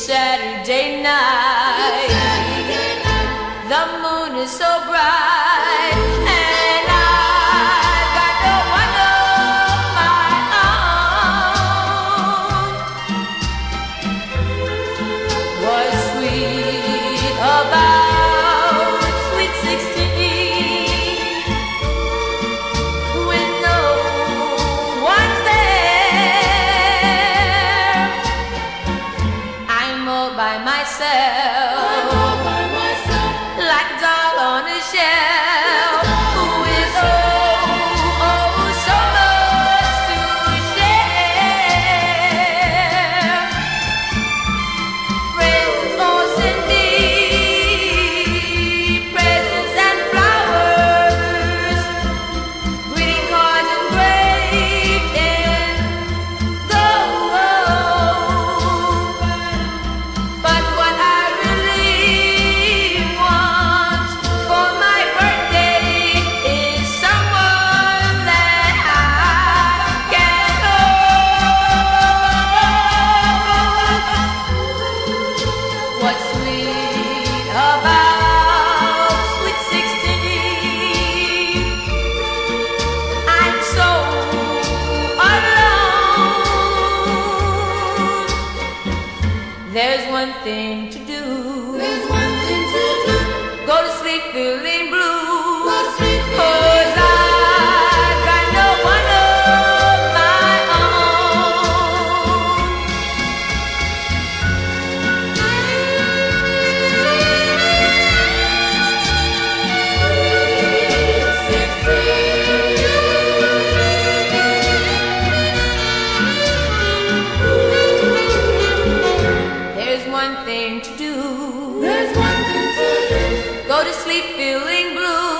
Saturday night. Saturday night. The moon is so bright. all by myself. There's one thing to do. There's one thing to do. Go to sleep, Philly. thing to do. There's one thing to do. Go to sleep feeling blue.